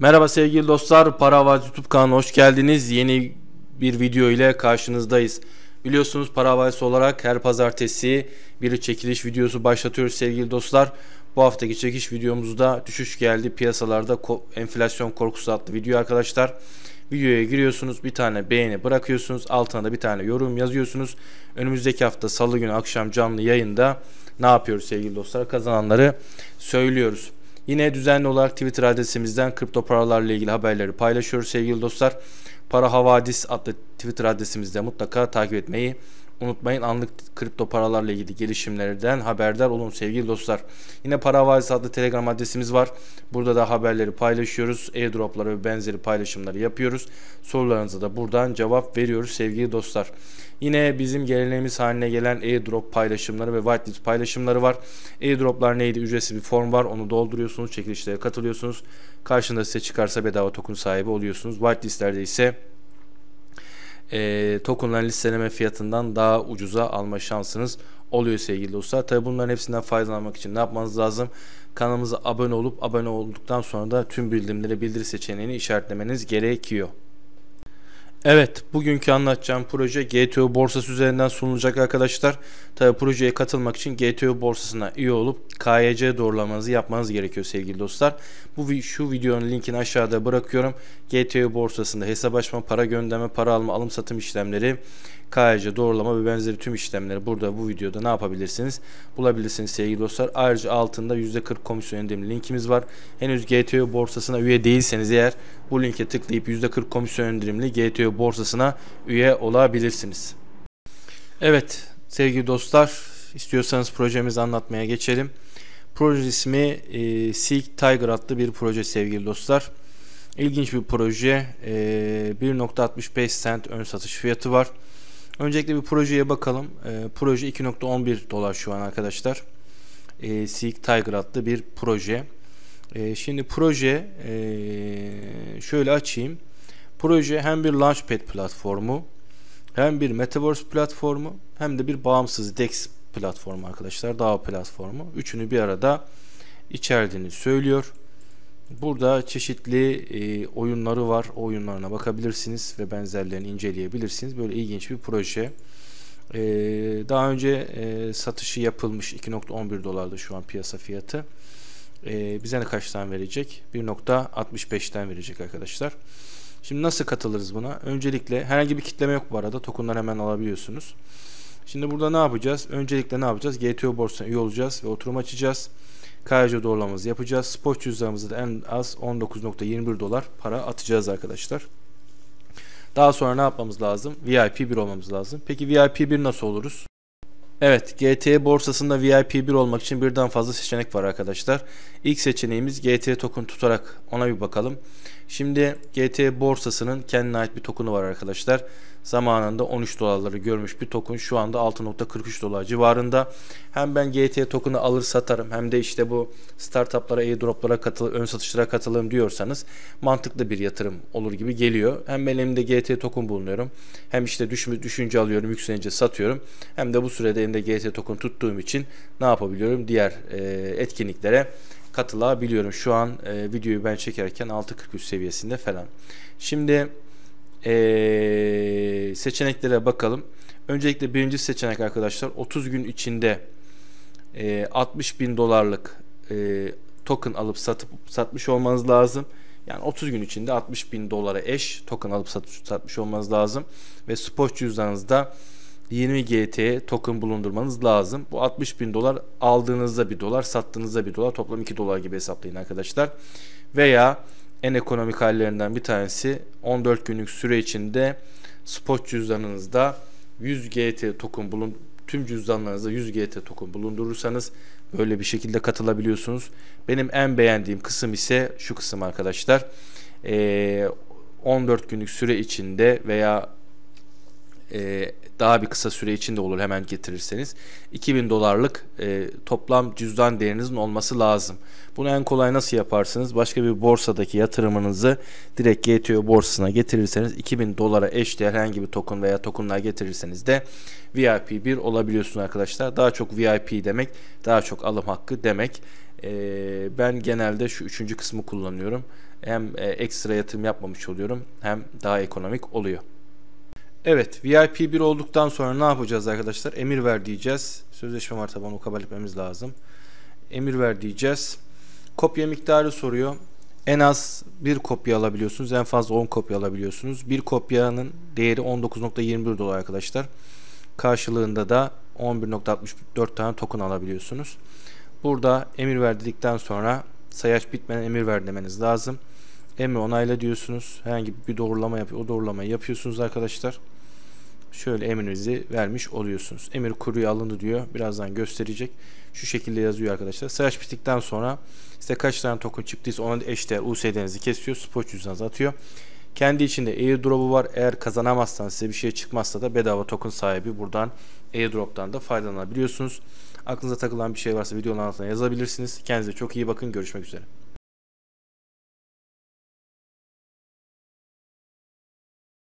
Merhaba sevgili dostlar, Para Havaz YouTube kanalına hoş geldiniz. Yeni bir video ile karşınızdayız. Biliyorsunuz Para Havaz olarak her pazartesi bir çekiliş videosu başlatıyoruz sevgili dostlar. Bu haftaki çekiş videomuzda düşüş geldi piyasalarda enflasyon korkusu adlı video arkadaşlar. Videoya giriyorsunuz bir tane beğeni bırakıyorsunuz altına da bir tane yorum yazıyorsunuz. Önümüzdeki hafta salı günü akşam canlı yayında ne yapıyoruz sevgili dostlar kazananları söylüyoruz. Yine düzenli olarak Twitter adresimizden kripto paralarla ilgili haberleri paylaşıyoruz sevgili dostlar. Para Havadis adlı Twitter adresimizde mutlaka takip etmeyi unutmayın. Anlık kripto paralarla ilgili gelişimlerden haberdar olun sevgili dostlar. Yine Para Havadis adlı Telegram adresimiz var. Burada da haberleri paylaşıyoruz. Airdropları ve benzeri paylaşımları yapıyoruz. Sorularınıza da buradan cevap veriyoruz sevgili dostlar. Yine bizim geleneğimiz haline gelen airdrop paylaşımları ve whitelist paylaşımları var. Airdroplar neydi? Ücretsiz bir form var. Onu dolduruyorsunuz. Çekilişlere katılıyorsunuz. Karşında size çıkarsa bedava token sahibi oluyorsunuz. Whitelistlerde ise e, tokenların listeleme fiyatından daha ucuza alma şansınız oluyor sevgili dostlar. Tabi bunların hepsinden faydalanmak için ne yapmanız lazım? Kanalımıza abone olup abone olduktan sonra da tüm bildirimleri bildiri seçeneğini işaretlemeniz gerekiyor. Evet, bugünkü anlatacağım proje GTO borsası üzerinden sunulacak arkadaşlar. Tabi projeye katılmak için GTO borsasına üye olup KYC doğrulamanızı yapmanız gerekiyor sevgili dostlar. Bu şu videonun linkini aşağıda bırakıyorum. GTO borsasında hesap açma, para gönderme, para alma, alım satım işlemleri KYC doğrulama ve benzeri tüm işlemleri burada bu videoda ne yapabilirsiniz? Bulabilirsiniz sevgili dostlar. Ayrıca altında %40 komisyon indirimli linkimiz var. Henüz GTO borsasına üye değilseniz eğer bu linke tıklayıp %40 komisyon indirimli GTO borsasına üye olabilirsiniz. Evet sevgili dostlar istiyorsanız projemizi anlatmaya geçelim. Proje ismi e, Seek Tiger adlı bir proje sevgili dostlar. İlginç bir proje. E, 1.65 cent ön satış fiyatı var. Öncelikle bir projeye bakalım. E, proje 2.11 dolar şu an arkadaşlar. E, Seek Tiger adlı bir proje. E, şimdi proje e, şöyle açayım. Proje hem bir Launchpad platformu hem bir Metaverse platformu hem de bir bağımsız DEX platformu arkadaşlar. DAO platformu. Üçünü bir arada içerdiğini söylüyor. Burada çeşitli e, oyunları var. O oyunlarına bakabilirsiniz ve benzerlerini inceleyebilirsiniz. Böyle ilginç bir proje. E, daha önce e, satışı yapılmış 2.11 dolardı şu an piyasa fiyatı. E, bize ne kaçtan verecek? 1.65'ten verecek arkadaşlar. Şimdi nasıl katılırız buna? Öncelikle herhangi bir kitleme yok bu arada. Tokenları hemen alabiliyorsunuz. Şimdi burada ne yapacağız? Öncelikle ne yapacağız? GTO borsasına üye olacağız ve oturum açacağız. KYC doğrulamamızı yapacağız. Spot cüzdanımızda en az 19.21 dolar para atacağız arkadaşlar. Daha sonra ne yapmamız lazım? VIP 1 olmamız lazım. Peki VIP 1 nasıl oluruz? Evet, GT borsasında VIP 1 olmak için birden fazla seçenek var arkadaşlar. İlk seçeneğimiz GT token tutarak ona bir bakalım. Şimdi GT borsasının kendine ait bir token'u var arkadaşlar. Zamanında 13 dolarları görmüş bir token şu anda 6.43 dolar civarında. Hem ben GT token'ı alır satarım hem de işte bu startuplara, airdroplara katıl, ön satışlara katılım diyorsanız mantıklı bir yatırım olur gibi geliyor. Hem ben elimde GT token bulunuyorum. Hem işte düş, düşünce alıyorum, yükselince satıyorum. Hem de bu sürede elimde GT token tuttuğum için ne yapabiliyorum? Diğer e, etkinliklere katılabiliyorum. Şu an e, videoyu ben çekerken 6.43 seviyesinde falan. Şimdi e, seçeneklere bakalım. Öncelikle birinci seçenek arkadaşlar 30 gün içinde e, 60 bin dolarlık e, token alıp satıp satmış olmanız lazım. Yani 30 gün içinde 60 bin dolara eş token alıp satmış, satmış olmanız lazım. Ve spot cüzdanınızda 20 GT token bulundurmanız lazım. Bu 60 bin dolar aldığınızda bir dolar, sattığınızda bir dolar, toplam 2 dolar gibi hesaplayın arkadaşlar. Veya en ekonomik hallerinden bir tanesi 14 günlük süre içinde spot cüzdanınızda 100 GT token bulun tüm cüzdanlarınızda 100 GT token bulundurursanız böyle bir şekilde katılabiliyorsunuz. Benim en beğendiğim kısım ise şu kısım arkadaşlar. Ee, 14 günlük süre içinde veya e, daha bir kısa süre içinde olur hemen getirirseniz 2000 dolarlık e, toplam cüzdan değerinizin olması lazım. Bunu en kolay nasıl yaparsınız? Başka bir borsadaki yatırımınızı direkt GTO borsasına getirirseniz 2000 dolara eşdeğer herhangi bir token veya tokenlar getirirseniz de VIP 1 olabiliyorsunuz arkadaşlar. Daha çok VIP demek, daha çok alım hakkı demek. E, ben genelde şu üçüncü kısmı kullanıyorum. Hem e, ekstra yatırım yapmamış oluyorum hem daha ekonomik oluyor. Evet VIP 1 olduktan sonra ne yapacağız arkadaşlar? Emir ver diyeceğiz. Sözleşme var tabi onu kabul etmemiz lazım. Emir ver diyeceğiz. Kopya miktarı soruyor. En az bir kopya alabiliyorsunuz. En fazla 10 kopya alabiliyorsunuz. Bir kopyanın değeri 19.21 dolar arkadaşlar. Karşılığında da 11.64 tane token alabiliyorsunuz. Burada emir ver dedikten sonra sayaç bitmeden emir ver demeniz lazım. Emir onayla diyorsunuz. Herhangi bir doğrulama yapıyor. O doğrulamayı yapıyorsunuz arkadaşlar. Şöyle emirinizi vermiş oluyorsunuz. Emir kuruya alındı diyor. Birazdan gösterecek. Şu şekilde yazıyor arkadaşlar. Sayaç bittikten sonra size kaç tane token çıktıysa ona eşdeğer USD'nizi kesiyor. Spot cüzdanınıza atıyor. Kendi içinde airdrop'u var. Eğer kazanamazsanız size bir şey çıkmazsa da bedava token sahibi buradan airdrop'tan da faydalanabiliyorsunuz. Aklınıza takılan bir şey varsa videonun altına yazabilirsiniz. Kendinize çok iyi bakın. Görüşmek üzere.